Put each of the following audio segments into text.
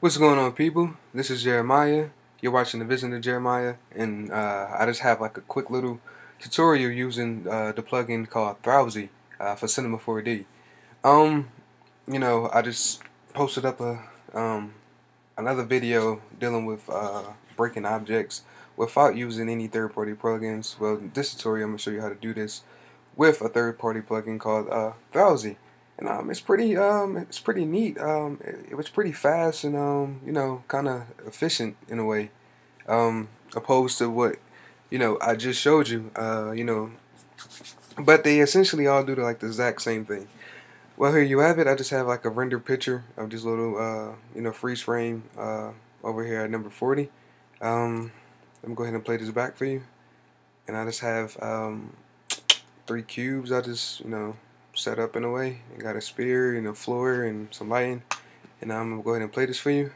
What's going on, people? This is Jeremiah. You're watching the Vision of Jeremiah, and uh, I just have like a quick little tutorial using uh, the plugin called Thrausi uh, for Cinema 4D. Um, you know, I just posted up a um, another video dealing with uh, breaking objects without using any third-party plugins. Well, this tutorial I'm gonna show you how to do this with a third-party plugin called uh, Thrausi and um, it's pretty um, it's pretty neat. Um, it, it was pretty fast and um, you know, kind of efficient in a way, um, opposed to what you know I just showed you. Uh, you know, but they essentially all do like the exact same thing. Well, here you have it. I just have like a render picture of this little uh, you know freeze frame uh, over here at number 40. Um, let me go ahead and play this back for you. And I just have um, three cubes. I just you know set up in a way. I got a spear and a floor and some lighting. And I'm going to go ahead and play this for you.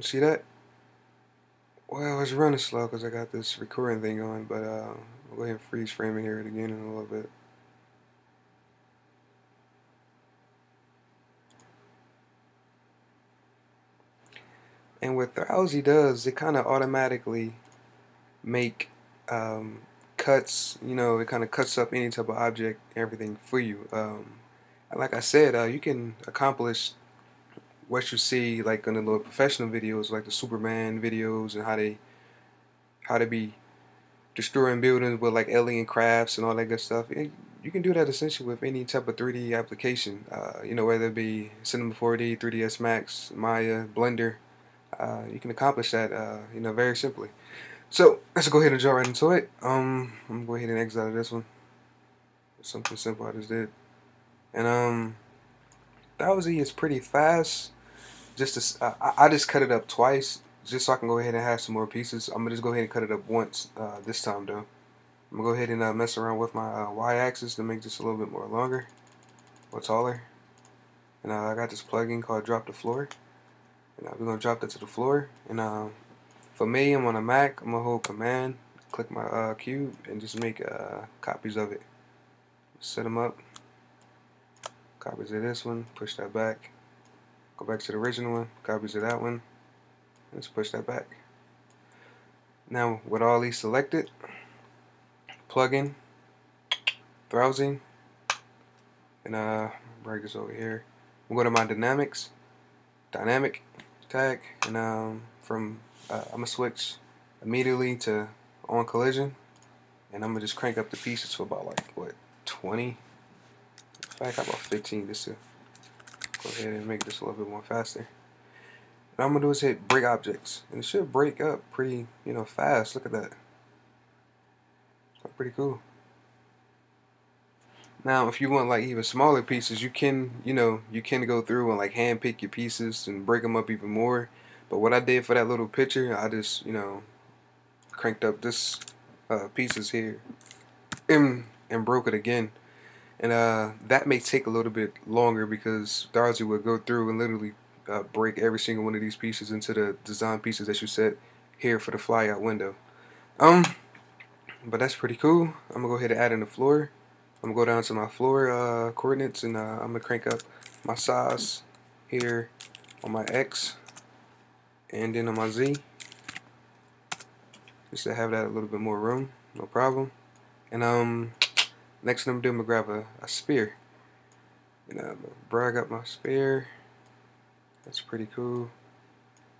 See that? Well, it's running slow because I got this recording thing on, but uh, I'll go ahead and freeze frame it here again in a little bit. And what Thrausi does, it kind of automatically make um, cuts, you know, it kind of cuts up any type of object, everything for you. Um, like I said, uh, you can accomplish what you see like in the little professional videos, like the Superman videos and how they how to be destroying buildings with like alien crafts and all that good stuff. You can do that essentially with any type of 3D application, uh, you know, whether it be Cinema 4D, 3ds Max, Maya, Blender. Uh, you can accomplish that, uh, you know, very simply. So let's go ahead and jump right into it. Um, I'm gonna go ahead and exit out of this one. Something simple I just did, and um, Thrausi is pretty fast. Just to, uh, I just cut it up twice, just so I can go ahead and have some more pieces. I'm gonna just go ahead and cut it up once uh, this time though. I'm gonna go ahead and uh, mess around with my uh, y-axis to make this a little bit more longer or taller. And uh, I got this plugin called Drop the Floor, and uh, we're gonna drop that to the floor and. Um, for me, I'm on a Mac. I'm gonna hold Command, click my uh, cube, and just make uh, copies of it. Set them up. Copies of this one. Push that back. Go back to the original one. Copies of that one. Let's push that back. Now, with all these selected, plugin, browsing, and uh, break this over here. We'll go to my dynamics, dynamic tag, and um, from uh, I'm gonna switch immediately to on collision and I'm gonna just crank up the pieces to about like what 20 in fact about 15 just to go ahead and make this a little bit more faster. What I'm gonna do is hit break objects and it should break up pretty you know fast. Look at that. Pretty cool. Now if you want like even smaller pieces you can you know you can go through and like hand pick your pieces and break them up even more but what I did for that little picture, I just, you know, cranked up this uh, pieces here and, and broke it again. And uh, that may take a little bit longer because Thrausi would go through and literally uh, break every single one of these pieces into the design pieces that you set here for the flyout window. Um, but that's pretty cool. I'm gonna go ahead and add in the floor. I'm gonna go down to my floor uh, coordinates and uh, I'm gonna crank up my size here on my X and then on my Z. Just to have that a little bit more room no problem. And um next thing I'm doing I'm gonna grab a, a spear. And I'm gonna brag up my spear. That's pretty cool.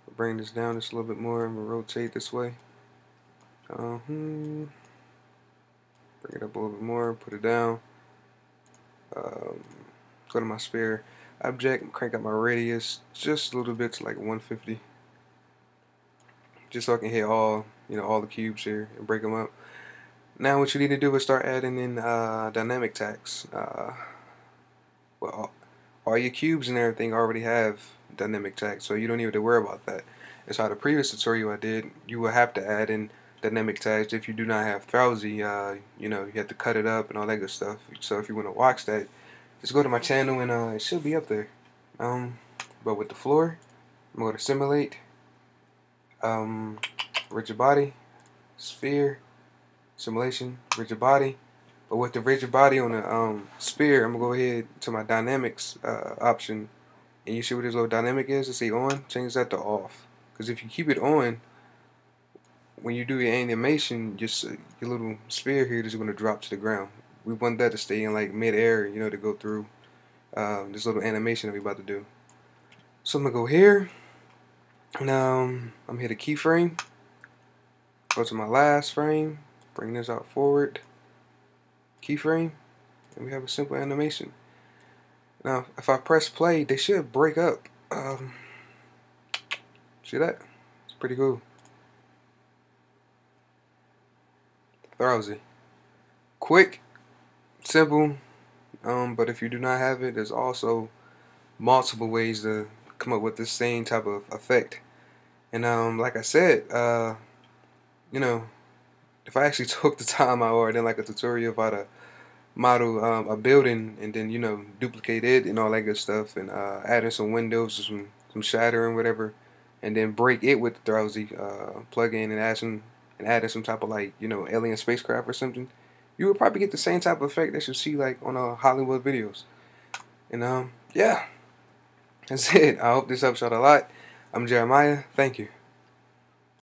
I'll bring this down just a little bit more. I'm gonna rotate this way. Uh -huh. bring it up a little bit more put it down. Um, go to my spear. Object crank up my radius just a little bit to like 150 just so I can hit all you know all the cubes here and break them up. Now what you need to do is start adding in uh, dynamic tags. Uh, well, all, your cubes and everything already have dynamic tags, so you don't even have to worry about that. As how the previous tutorial I did, you will have to add in dynamic tags if you do not have Thrausi. Uh, you know, you have to cut it up and all that good stuff. So if you want to watch that, just go to my channel and uh, it should be up there. Um, but with the floor, I'm going to simulate um, rigid body, sphere, simulation, rigid body, But with the rigid body on the um, sphere, I'm gonna go ahead to my dynamics uh, option, and you see what this little dynamic is. To see on, change that to off. Because if you keep it on, when you do your animation, just your little sphere here is gonna drop to the ground. We want that to stay in like mid-air, you know, to go through um, this little animation that we're about to do. So I'm gonna go here. Now I'm here to keyframe. Go to my last frame. Bring this out forward keyframe, and we have a simple animation. Now, if I press play, they should break up. Um, see that? It's pretty cool. Thrausi. Quick, simple, um, but if you do not have it, there's also multiple ways to come up with the same type of effect. And um, like I said, uh, you know, if I actually took the time out or then like a tutorial about a model um, a building and then you know duplicate it and all that good stuff and uh, add in some windows some some shattering whatever and then break it with the Thrausi uh, plug-in and add some and in some type of like you know alien spacecraft or something you would probably get the same type of effect that you see like on uh, Hollywood videos and um yeah that's it. I hope this helps out a lot. I'm Jeremiah. Thank you